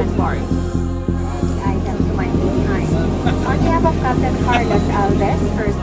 Captain Mark. The item to my. On behalf of Captain Carlos Alves, first